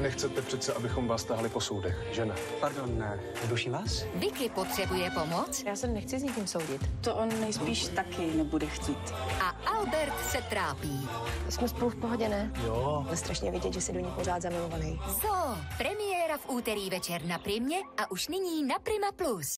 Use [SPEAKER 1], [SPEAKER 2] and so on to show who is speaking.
[SPEAKER 1] Nechcete přece, abychom vás tahli po soudech, že ne?
[SPEAKER 2] Pardon, eh, duším vás?
[SPEAKER 3] Vicky potřebuje pomoc
[SPEAKER 4] Já se nechci s nikým soudit.
[SPEAKER 5] To on nejspíš taky nebude chtít.
[SPEAKER 3] a Albert se trápí.
[SPEAKER 4] Jsme spolu v pohodě, ne?
[SPEAKER 2] Jo.
[SPEAKER 4] Je strašně vidět, že jsi do ní pořád zamilovaný.
[SPEAKER 3] So, premiéra v úterý večer na Primě a už nyní na Prima Plus.